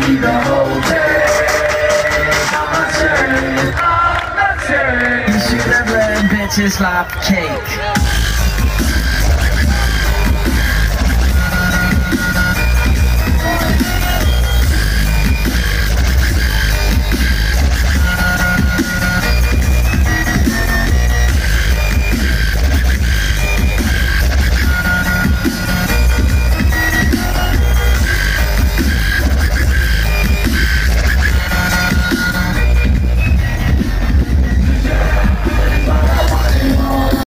need the whole day. I'm You should have red bitches like cake.